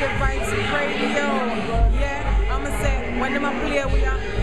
good Vibes Radio. Yeah, I'ma say when them a play we are